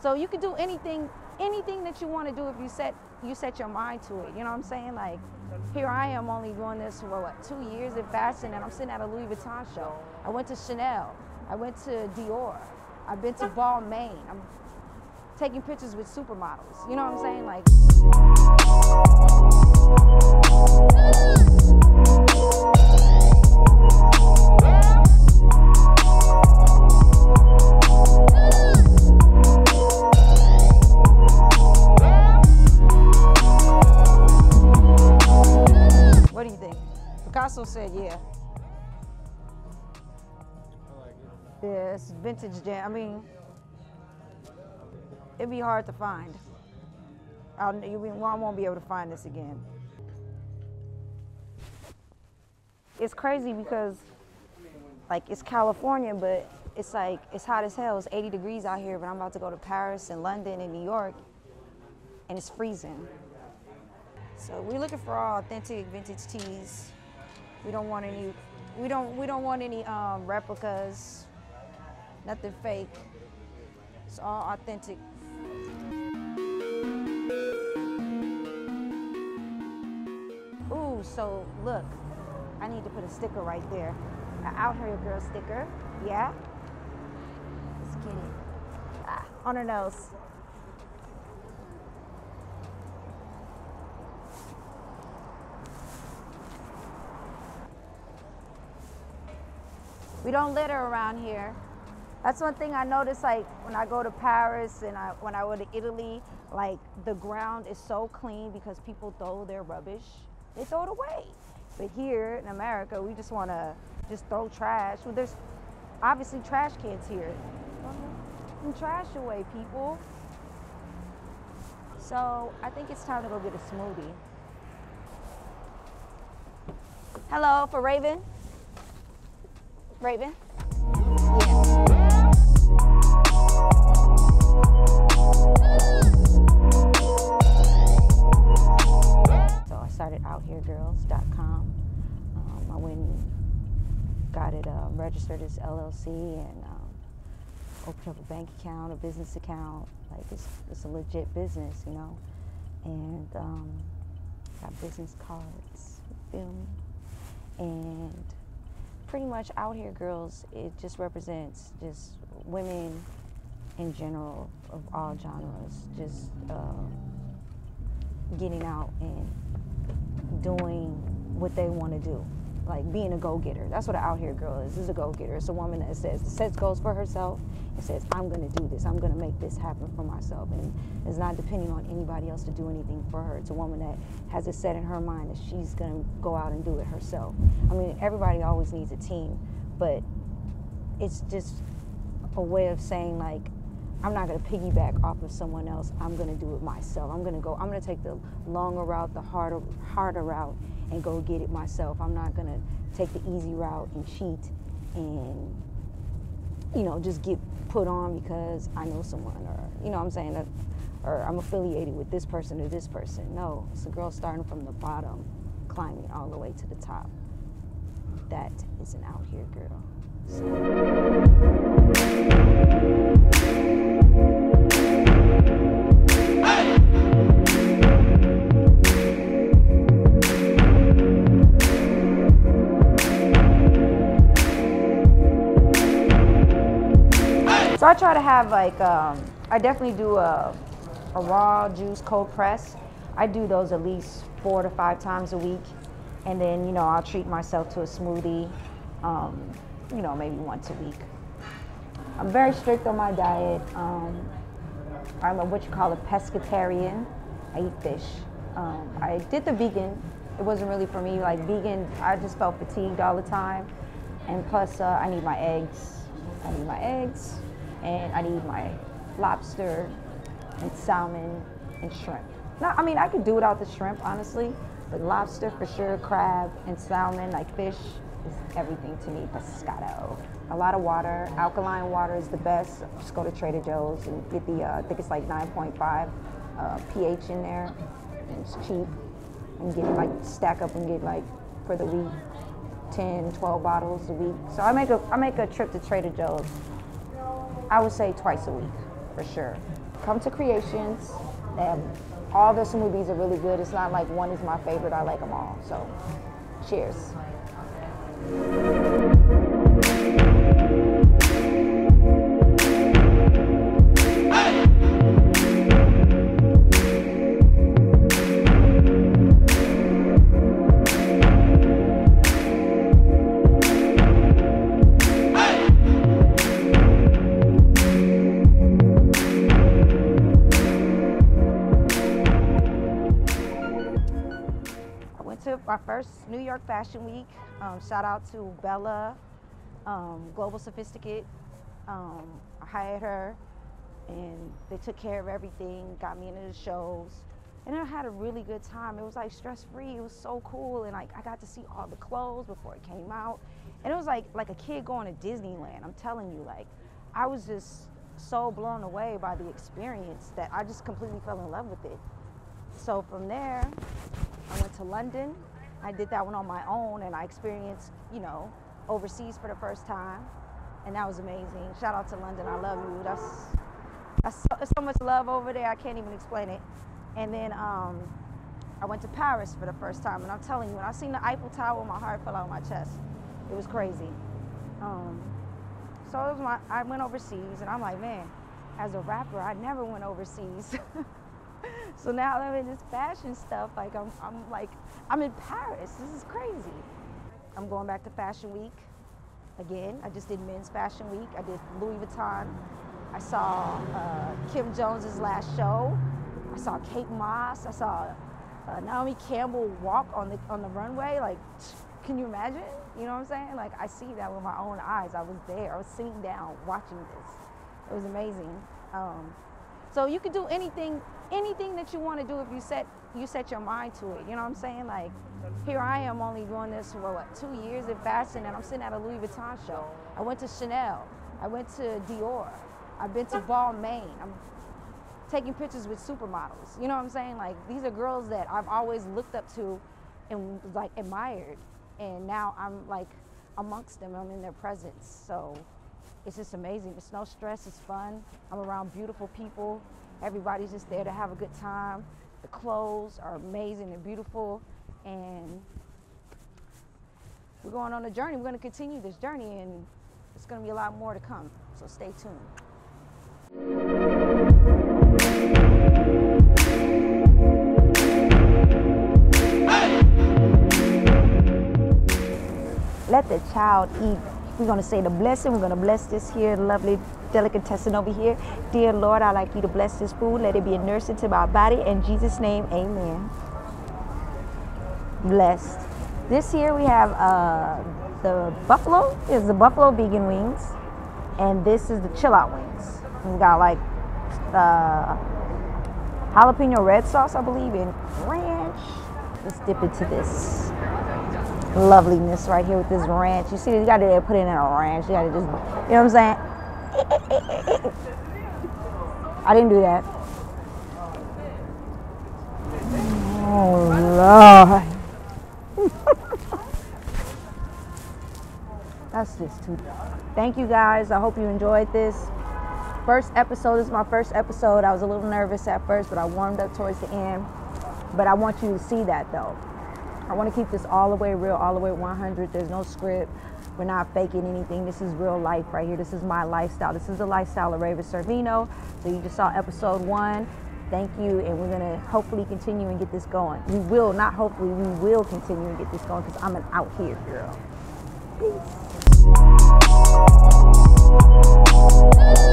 So you can do anything, anything that you want to do if you set you set your mind to it. You know what I'm saying? Like here I am only doing this for what two years in fashion, and I'm sitting at a Louis Vuitton show. I went to Chanel. I went to Dior. I've been to Balmain. I'm taking pictures with supermodels. You know what I'm saying? Like. Picasso said, yeah. Yeah, it's vintage jam. I mean, it'd be hard to find. I'll, you, well, I won't be able to find this again. It's crazy because, like, it's California, but it's like, it's hot as hell. It's 80 degrees out here, but I'm about to go to Paris and London and New York, and it's freezing. So we're looking for all authentic vintage tees. We don't want any, we don't, we don't want any um, replicas, nothing fake. It's all authentic. Ooh, so look, I need to put a sticker right there. An out here girl sticker, yeah? Let's get it. Ah, on her nose. We don't litter around here. That's one thing I notice, like when I go to Paris and I, when I go to Italy, like the ground is so clean because people throw their rubbish, they throw it away. But here in America, we just want to just throw trash. Well, there's obviously trash cans here. Throw trash away, people. So I think it's time to go get a smoothie. Hello, for Raven. Raven? So I started outheregirls.com. Um, I went and got it um, registered as LLC and um, opened up a bank account, a business account. Like it's, it's a legit business, you know. And um, got business cards, you feel me? Pretty much out here girls it just represents just women in general of all genres just uh, getting out and doing what they want to do like being a go-getter that's what an out here girl is is a go-getter it's a woman that says sets goals for herself and says i'm going to do this i'm going to make this happen for myself and is not depending on anybody else to do anything for her it's a woman that has it set in her mind that she's going to go out and do it herself i mean everybody always needs a team but it's just a way of saying like I'm not going to piggyback off of someone else. I'm going to do it myself. I'm going to go. I'm going to take the longer route, the harder, harder route, and go get it myself. I'm not to take the easy route and cheat, and you know just get put on because I know someone, or you know what I'm saying that, or I'm affiliated with this person or this person. No, it's a girl starting from the bottom, climbing all the way to the top. That is an out here girl. So try to have like, um, I definitely do a, a raw juice cold press. I do those at least four to five times a week. And then, you know, I'll treat myself to a smoothie, um, you know, maybe once a week. I'm very strict on my diet. Um, I'm a what you call a pescatarian. I eat fish. Um, I did the vegan. It wasn't really for me. Like vegan, I just felt fatigued all the time. And plus, uh, I need my eggs. I need my eggs, and I need my lobster and salmon and shrimp. Now, I mean, I could do without the shrimp, honestly, but lobster for sure, crab and salmon, like fish, is everything to me. Pescado. A lot of water. Alkaline water is the best. Just go to Trader Joe's and get the, uh, I think it's like 9.5 uh, pH in there. And it's cheap. And get like stack up and get like for the week 10, 12 bottles a week. So I make a I make a trip to Trader Joe's. I would say twice a week. for sure. Come to Creations. Um, all their smoothies are really good. It's not like one is my favorite. I like them all. So, cheers. To our first New York Fashion Week. Um, shout out to Bella, um, Global Sophisticate. Um, I hired her, and they took care of everything, got me into the shows, and I had a really good time. It was like stress free. It was so cool, and like I got to see all the clothes before it came out, and it was like like a kid going to Disneyland. I'm telling you, like I was just so blown away by the experience that I just completely fell in love with it. So from there, to London. I did that one on my own and I experienced, you know, overseas for the first time. And that was amazing. Shout out to London. I love you. That's that's so, so much love over there. I can't even explain it. And then um, I went to Paris for the first time. And I'm telling you, when I seen the Eiffel Tower, my heart fell out of my chest. It was crazy. Um, so it was my, I went overseas and I'm like, man, as a rapper, I never went overseas. so now I'm in this fashion stuff. Like I'm, I'm like, I'm in Paris. This is crazy. I'm going back to Fashion Week again. I just did Men's Fashion Week. I did Louis Vuitton. I saw uh, Kim Jones's last show. I saw Kate Moss. I saw uh, Naomi Campbell walk on the on the runway. Like, can you imagine? You know what I'm saying? Like I see that with my own eyes. I was there. I was sitting down watching this. It was amazing. Um, so you can do anything, anything that you want to do if you set you set your mind to it. You know what I'm saying? Like here I am only doing this for what two years in fashion, and I'm sitting at a Louis Vuitton show. I went to Chanel. I went to Dior. I've been to Balmain. I'm taking pictures with supermodels. You know what I'm saying? Like these are girls that I've always looked up to and like admired, and now I'm like amongst them. I'm in their presence. So it's just amazing. It's no stress. It's fun. I'm around beautiful people. Everybody's just there to have a good time. The clothes are amazing and beautiful, and we're going on a journey. We're going to continue this journey, and it's going to be a lot more to come. So stay tuned. Let the child eat. We're going to say the blessing. We're going to bless this here lovely delicatessen over here. Dear Lord, I'd like you to bless this food. Let it be a nursing to my body. In Jesus' name, amen. Blessed. This here we have uh, the buffalo is the buffalo vegan wings, and this is the chill out wings. We got like uh, jalapeno red sauce, I believe, and ranch. Let's dip into this loveliness right here with this ranch. You see, you got to put it in a ranch. You got to just, you know what I'm saying? I didn't do that. Oh Lord. That's just too. Thank you guys. I hope you enjoyed this. First episode this is my first episode. I was a little nervous at first, but I warmed up towards the end. But I want you to see that though. I want to keep this all the way real, all the way 100. There's no script. We're not faking anything. This is real life right here. This is my lifestyle. This is the lifestyle of Raven Sorvino. So you just saw episode one. Thank you, and we're gonna hopefully continue and get this going. We will, not hopefully, we will continue and get this going because I'm an out here girl. Peace.